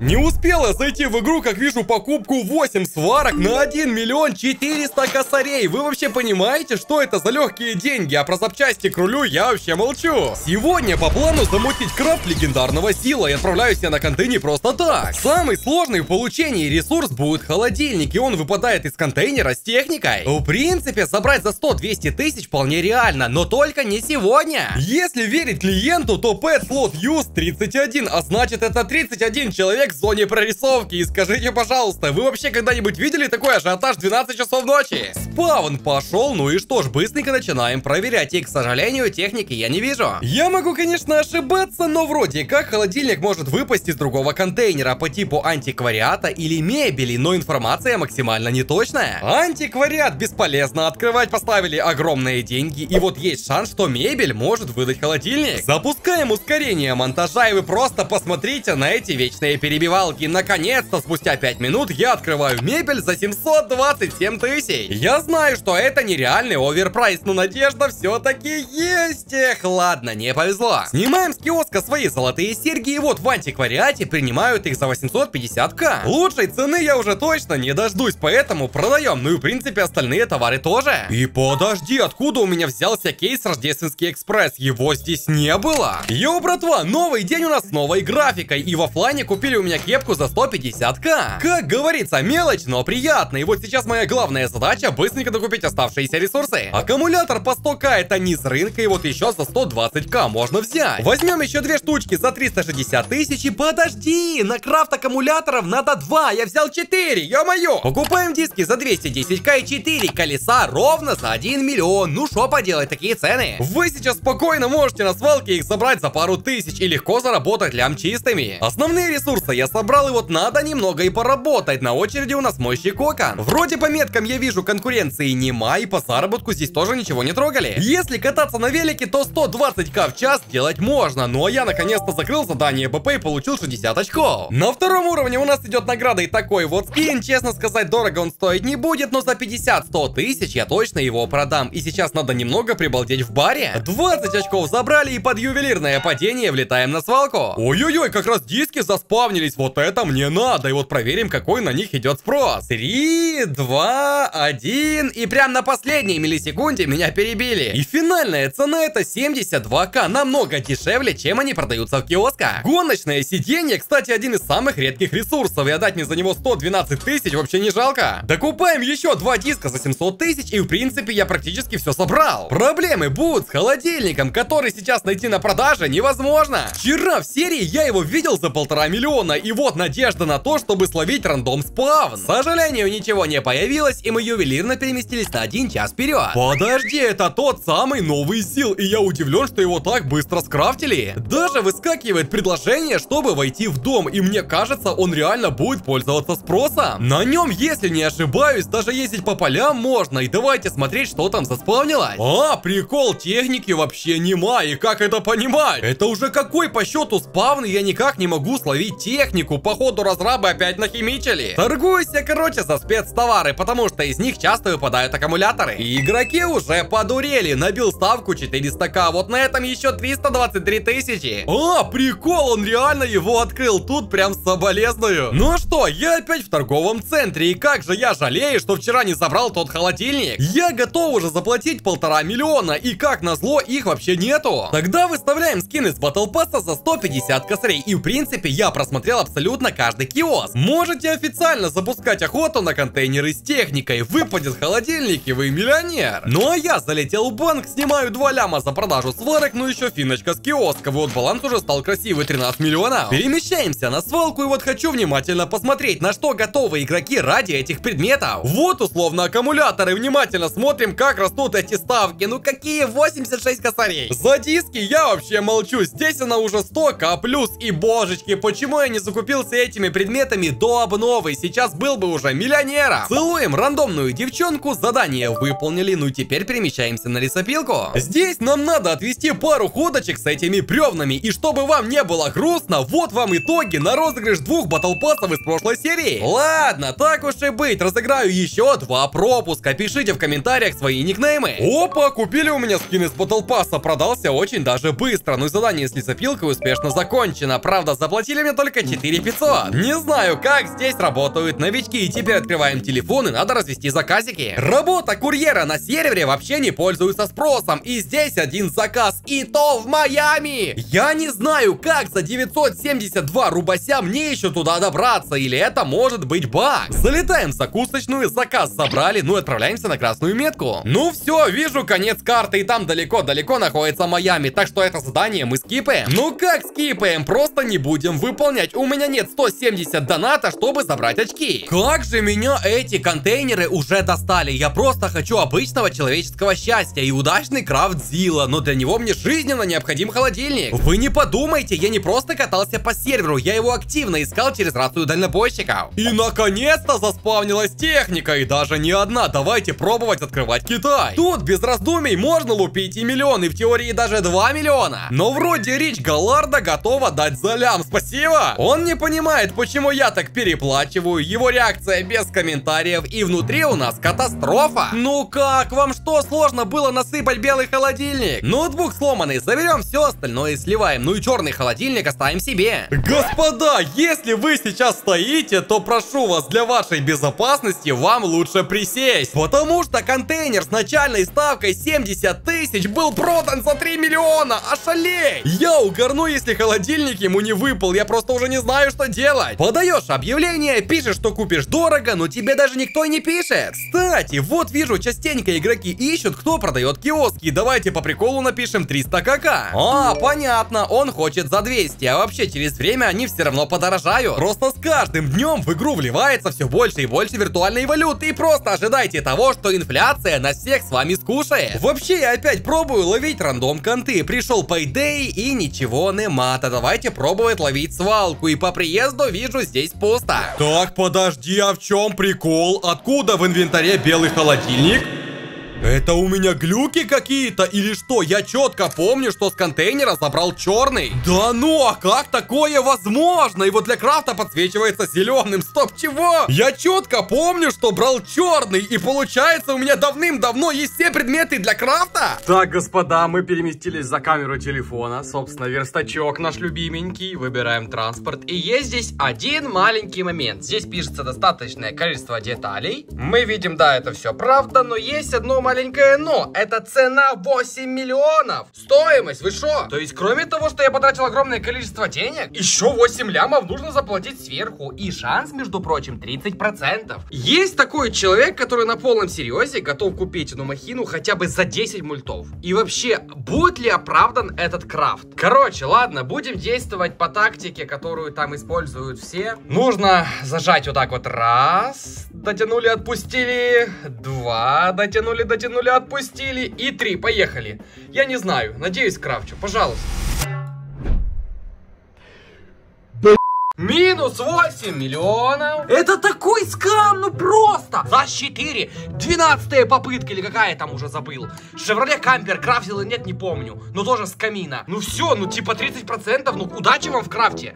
Не успела зайти в игру, как вижу покупку 8 сварок на 1 миллион 400 косарей. Вы вообще понимаете, что это за легкие деньги? А про запчасти к рулю я вообще молчу. Сегодня по плану замутить крафт легендарного сила и отправляюсь я на контейне просто так. Самый сложный в получении ресурс будет холодильник, и он выпадает из контейнера с техникой. В принципе, собрать за 100-200 тысяч вполне реально, но только не сегодня. Если верить клиенту, то Pet Slot Use 31, а значит это 31 человек в зоне прорисовки. И скажите, пожалуйста, вы вообще когда-нибудь видели такой ажиотаж 12 часов ночи? Спавн пошел, ну и что ж, быстренько начинаем проверять. И, к сожалению, техники я не вижу. Я могу, конечно, ошибаться, но вроде как холодильник может выпасть из другого контейнера по типу антиквариата или мебели, но информация максимально неточная. Антиквариат бесполезно открывать, поставили огромные деньги, и вот есть шанс, что мебель может выдать холодильник. Запускаем ускорение монтажа, и вы просто посмотрите на эти вечные перебивалки. Наконец-то, спустя 5 минут, я открываю мебель за 727 тысяч. Я знаю, что это нереальный оверпрайс, но надежда все-таки есть. Эх, ладно, не повезло. Снимаем с киоска свои золотые серьги, и вот в антиквариате принимают их за 850к. Лучшей цены я уже точно не дождусь, поэтому продаем. Ну и в принципе остальные товары тоже. И подожди, откуда у меня взялся кейс Рождественский экспресс? Его здесь не было. Йоу, братва, новый день у нас с новой графикой. И в офлайне купили у меня кепку за 150к. Как говорится, мелочь, но приятно. И вот сейчас моя главная задача быстренько докупить оставшиеся ресурсы. Аккумулятор по 100к это низ рынка, и вот еще за 120к можно взять. Возьмем еще две штучки за 360 тысяч. И подожди, на крафт аккумуляторов надо два. Я взял 4, ё-моё. Покупаем диски за 210к и 4 колеса ровно за 1 миллион. Ну что поделать, такие цены. Вы сейчас спокойно можете на свалке их собрать за пару тысяч и легко заработать лям чистыми. Основные ресурсы я собрал, и вот надо немного и поработать. На очереди у нас мощный кокон. Вроде по меткам я вижу конкуренции нема, и по заработку здесь тоже ничего не трогали. Если кататься на велике, то 120к в час делать можно. Ну а я наконец-то закрыл задание БП и получил 60 очков. На втором уровне у нас идет награда и такой вот скин. Честно сказать, дорого он стоить не будет, но за 50-100 тысяч я точно его продам. И сейчас надо немного прибалдеть в баре. 20 очков забрали и под ювелирное падение влетаем на свалку. Ой-ой-ой, как раз диски заспавнились. Вот это мне надо. И вот проверим, какой на них идет спрос. 3, 2, 1. И прям на последней миллисекунде меня перебили. И финальная цена это 72к. Намного дешевле, чем они продаются в киосках. Гоночное сиденье, кстати, один из самых редких ресурсов. И отдать мне за него 112 тысяч вообще не жалко. Докупаем еще два диска за 700 тысяч. И в принципе я практически все собрал. Проблемы будут с холодильником, который сейчас найти на продаже невозможно. Вчера в серии я его видел за полтора миллиона. И вот надежда на то, чтобы словить рандом спавн. К сожалению, ничего не появилось, и мы ювелирно переместились на один час вперед. Подожди, это тот самый новый сил, и я удивлен, что его так быстро скрафтили. Даже выскакивает предложение, чтобы войти в дом, и мне кажется, он реально будет пользоваться спросом. На нем, если не ошибаюсь, даже ездить по полям можно, и давайте смотреть, что там заспавнилось. А, прикол, техники вообще нема, и как это понимать? Это уже какой по счету спавн, я никак не могу словить технику, походу разрабы опять нахимичили. Торгуйся, короче, за спецтовары, потому что из них часто выпадают аккумуляторы. И игроки уже подурели, набил ставку 400к, вот на этом еще 323 тысячи. А, прикол, он реально его открыл, тут прям соболезную. Ну что, я опять в торговом центре, и как же я жалею, что вчера не забрал тот холодильник. Я готов уже заплатить полтора миллиона, и как назло, их вообще нету. Тогда выставляем скин из Battle Pass за 150 косарей, и в принципе я просмотрел абсолютно каждый киоск. Можете официально запускать охоту на контейнеры с техникой, выпадет холодильник и вы миллионер. Ну а я залетел в банк, снимаю 2 ляма за продажу сварок, ну еще финочка с киоска, вот баланс уже стал красивый 13 миллионов. Перемещаемся на свалку и вот хочу внимательно посмотреть, на что готовы игроки ради этих предметов. Вот условно аккумуляторы, внимательно смотрим, как растут эти ставки, ну какие 86 косарей. За диски я вообще молчу, здесь она уже 100к плюс и божечки, почему я не закупился этими предметами до обновы, сейчас был бы уже миллионером. Целуем рандомную девчонку, задание выполнили, ну теперь перемещаемся на лесопилку. Здесь нам надо отвести пару ходочек с этими бревнами, и чтобы вам не было грустно, вот вам итоги на розыгрыш двух батлпассов из прошлой серии. Ладно, так уж и быть, разыграю еще два пропуска, пишите в комментариях свои никнеймы. Опа, купили у меня скин из батлпасса, продался очень даже быстро, ну и задание с лесопилкой успешно закончено, правда заплатили мне только 4500. Не знаю, как здесь работают новички, и теперь открываем телефон, и надо развести заказики. Работа курьера на сервере вообще не пользуется спросом, и здесь один заказ, и то в Майами. Я не знаю, как за 972 рубася мне еще туда добраться, или это может быть баг. Залетаем в закусочную, заказ забрали, ну и отправляемся на красную метку. Ну все, вижу конец карты, и там далеко-далеко находится Майами, так что это задание мы скипаем. Ну как скипаем? Просто не будем выполнять. У меня нет 170 доната, чтобы забрать очки. Как же меня эти контейнеры уже достали. Я просто хочу обычного человеческого счастья и удачный крафт Зила, но для него мне жизненно необходим холодильник. Вы не подумайте, я не просто катался по серверу, я его активно искал через рацию дальнобойщиков. И наконец-то заспавнилась техника, и даже не одна. Давайте пробовать открывать Китай. Тут без раздумий можно лупить и миллион, и в теории даже 2 миллиона. Но вроде Рич Галларда готова дать залям, спасибо. Он не понимает, почему я так переплачиваю, его реакция без комментариев, и внутри у нас катастрофа. Ну как, вам что, сложно было насыпать белый холодильник? Ноутбук сломанный, заберем все остальное и сливаем, ну и черный холодильник оставим себе. Господа, если вы сейчас стоите, то прошу вас, для вашей безопасности вам лучше присесть, потому что контейнер с начальной ставкой 70 тысяч был продан за 3 миллиона, ошалей! Я угорну, если холодильник ему не выпал, я просто уже не знаю, что делать. Подаешь объявление, пишешь, что купишь дорого, но тебе даже никто не пишет. Кстати, вот вижу, частенько игроки ищут, кто продает киоски. Давайте по приколу напишем 300 кк. А, понятно, он хочет за 200, а вообще через время они все равно подорожают. Просто с каждым днем в игру вливается все больше и больше виртуальной валюты. И просто ожидайте того, что инфляция нас всех с вами скушает. Вообще, я опять пробую ловить рандом конты. Пришел Payday и ничего не мата. Давайте пробовать ловить свалку. И по приезду вижу здесь пусто. Так, подожди, а в чем прикол? Откуда в инвентаре белый холодильник? Это у меня глюки какие-то или что? Я четко помню, что с контейнера забрал черный. Да ну, а как такое возможно? Его для крафта подсвечивается зеленым. Стоп, чего? Я четко помню, что брал черный. И получается, у меня давным-давно есть все предметы для крафта. Так, господа, мы переместились за камеру телефона. Собственно, верстачок наш любименький. Выбираем транспорт. И есть здесь один маленький момент. Здесь пишется достаточное количество деталей. Мы видим, да, это все правда, но есть одно маленькое но. Это цена 8 миллионов. Стоимость, вы что? То есть, кроме того, что я потратил огромное количество денег, еще 8 лямов нужно заплатить сверху. И шанс, между прочим, 30%. Есть такой человек, который на полном серьезе готов купить эту махину хотя бы за 10 мультов. И вообще, будет ли оправдан этот крафт? Короче, ладно, будем действовать по тактике, которую там используют все. Нужно зажать вот так вот. Раз, дотянули, отпустили. Два, дотянули, дотянули вытянули, отпустили. И три, поехали. Я не знаю, надеюсь, крафчу. Пожалуйста. Минус 8 миллионов. Это такой скам, ну просто. За 4. 12 попытка или какая там уже забыл. Шевроле Кампер крафтил или нет, не помню. Но тоже с камина. Ну все, ну типа 30%. Ну удачи вам в крафте.